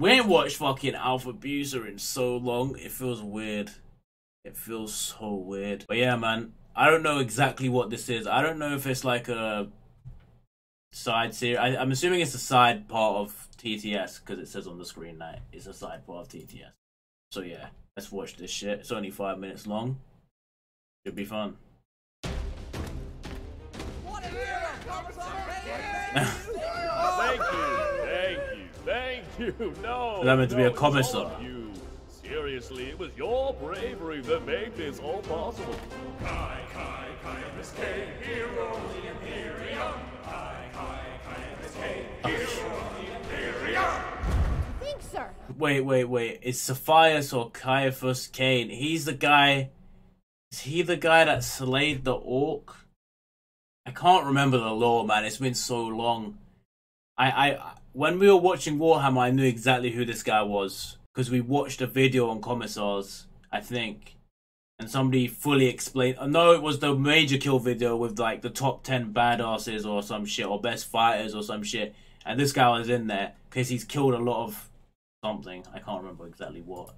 We ain't watched fucking Alfabusa in so long. It feels weird. It feels so weird. But yeah, man, I don't know exactly what this is. I don't know if it's like a side series. I, am assuming it's a side part of TTS because it says on the screen that it's a side part of TTS. So yeah, let's watch this shit. It's only five minutes long. Should be fun. thank you, thank you, thank you. No, is that meant to no, be a commissar? You. Seriously, it was your bravery that made this all possible. Kai, Kai, Ciaphas Cain, hero of the Imperium. Kai, Kai, Ciaphas Cain, hero of the Imperium. Thanks, sir. Wait, wait, wait. It's Saphias or Ciaphas Cain. He's the guy. Is he the guy that slayed the orc? I can't remember the lore, man. It's been so long. I, I, when we were watching Warhammer, I knew exactly who this guy was because we watched a video on Commissars, I think, and somebody fully explained. No, it was the Majorkill video with like the top ten badasses or some shit, or best fighters or some shit, and this guy was in there because he's killed a lot of something. I can't remember exactly what.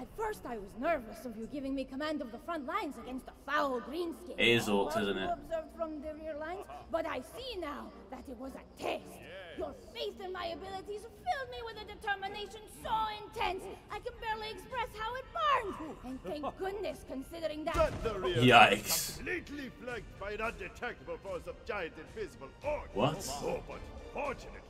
At first, I was nervous of you giving me command of the front lines against the foul greenskin. It is orcs, isn't it? Observed from the rear lines, but I see now that it was a test. Your faith in my abilities filled me with a determination so intense I can barely express how it burned. And thank goodness, considering that. Yikes! Completely flanked by an undetectable force of giant invisible orcs. What? Oh, but fortunately,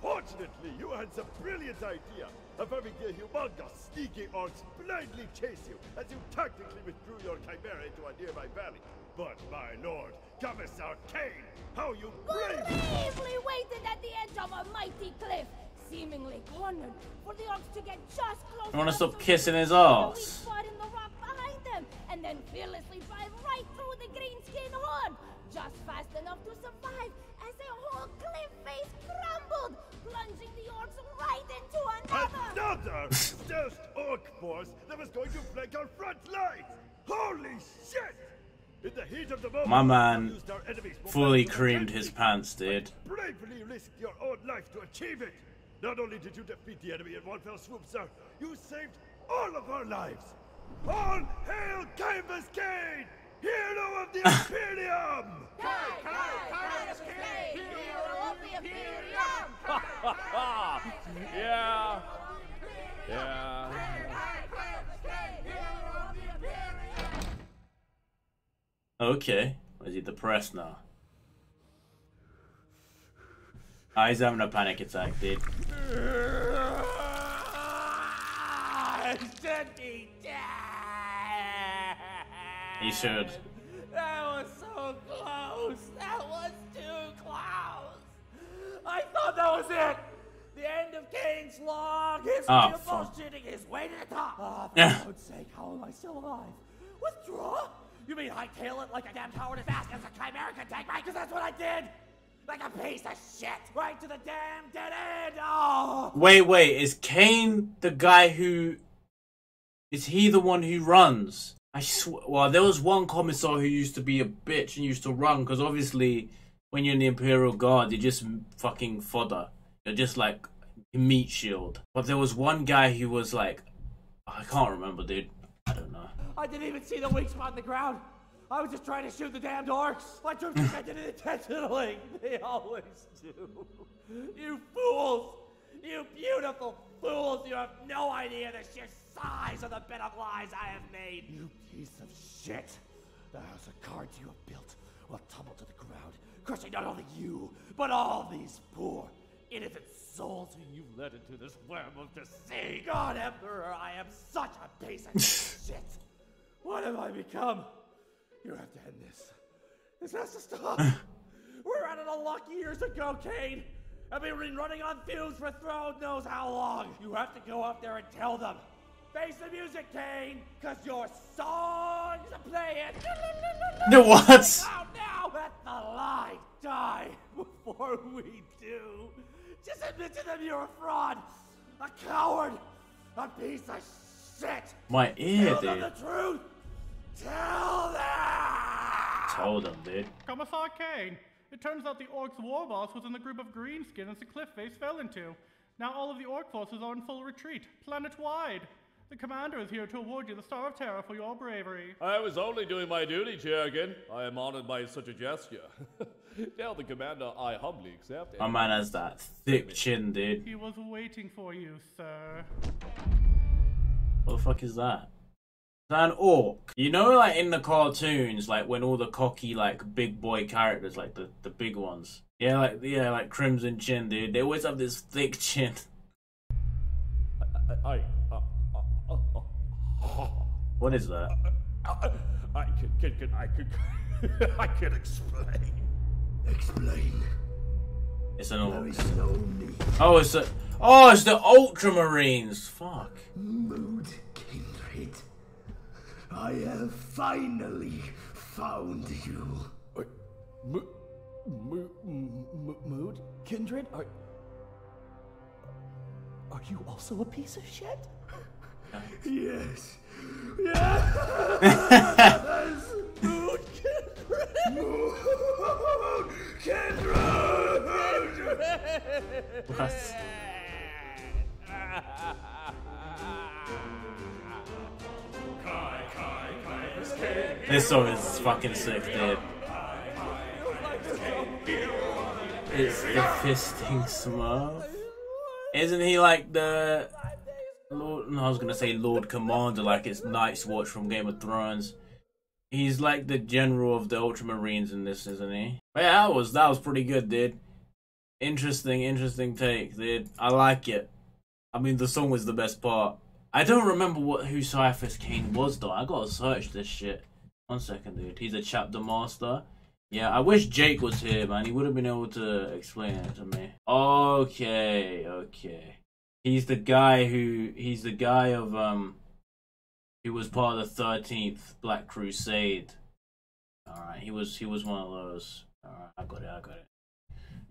fortunately, you had some brilliant idea of having the humongous, sneaky orcs blindly chase you as you tactically withdrew your chimera into a nearby valley. But my lord, Commissar Cain, how you bravely... bravely waited at the edge of a mighty cliff, seemingly cornered, for the orcs to get just close I want to stop kissing his could see the weak ass. in the rock behind them, and then fearlessly drive right through the greenskin horde, just fast enough to survive as a whole cliff face crumbled, plunging the orcs right into another. Another stealth orc force that was going to flank our front lines! Holy shit! In the heat of the moment, My man you used our enemy's fully creamed his pants, dude. Bravely risked your own life to achieve it. Not only did you defeat the enemy in one fell swoop, sir, you saved all of our lives. All hail Ciaphas Cain, hero of the Imperium! yeah. Yeah. Okay. Is he depressed now? Ah, he's having a panic attack, dude. should be dead. He should. That was so close. That was too close. I thought that was it. The end of Cain's long history Oh, of bullshitting is way to the top. Oh, for Yeah. God's sake, how am I still alive? Withdraw? You mean hightail it like a damn coward as fast as a chimera can take me? Because that's what I did. Like a piece of shit. Right to the damn dead end. Oh. Wait, wait. Is Cain the guy who? Is he the one who runs? I swear. Well, there was one commissar who used to be a bitch and used to run because obviously, when you're in the Imperial Guard, you're just fucking fodder. You're just like meat shield. But there was one guy who was like, I can't remember, dude. I don't know. I didn't even see the weak spot in the ground. I was just trying to shoot the damned orcs. My troops think I did it intentionally. They always do. You fools! You beautiful fools! You have no idea the sheer size of the bed of lies I have made. You piece of shit! The house of cards you have built will tumble to the ground, crushing not only you, but all these poor, innocent souls whom you've led into this web of deceit. God, Emperor, I am such a piece of shit. What have I become? You have to end this. This has to stop. Uh. We're out of the luck years ago, Cain. We've been running on fumes for throne knows how long. You have to go up there and tell them. Face the music, Cain, cause your songs are playing. No, what? Out now! Let the lie die before we do. Just admit to them you're a fraud, a coward, a piece of shit. My ear, Tell them the truth. Tell them. Told him, dude. Commissar Cain, it turns out the Orc's war boss was in the group of greenskins as the cliff face fell into. Now all of the orc forces are in full retreat, planet-wide. The commander is here to award you the Star of Terra for your bravery. I was only doing my duty, Cherrigan. I am honored by such a gesture. Tell the commander I humbly accept it. My man has that thick chin, dude. He was waiting for you, sir. What the fuck is that? An orc? You know, like in the cartoons, like when all the cocky, like big boy characters, like the, the big ones. Yeah, like yeah, like Crimson Chin, dude. They always have this thick chin. I, I, uh, uh, uh, uh, What is that? uh, I can, can, can, I can, I can explain. Explain. It's an is no need. Oh, it's the oh, it's the Ultramarines. Fuck. Mood. I have finally found you. Mo- mo- mo- mood? Kindred? Are, are you also a piece of shit? Yes. Yes. Mood Kindred! Mood kindred. What? This song is fucking sick, dude. It's the fisting Smurf. Isn't he like the Lord? No, I was gonna say Lord Commander, like it's Night's Watch from Game of Thrones. He's like the general of the Ultramarines in this, isn't he? But yeah, that was that was pretty good, dude. Interesting, interesting take, dude. I like it. I mean, the song was the best part. I don't remember what who Ciaphas Cain was though. I gotta search this shit. One second, dude. He's a chapter master. Yeah, I wish Jake was here, man. He would have been able to explain it to me. Okay, okay. He's the guy who he's the guy of um who was part of the thirteenth Black Crusade. Alright, he was he was one of those. Alright, I got it, I got it.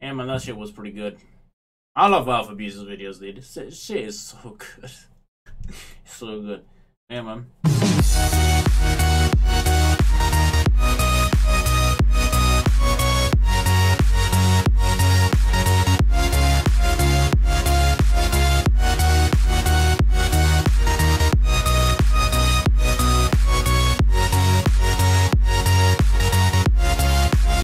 Yeah man, that shit was pretty good. I love Alfabusa's videos, dude. This shit is so good. so good. Man.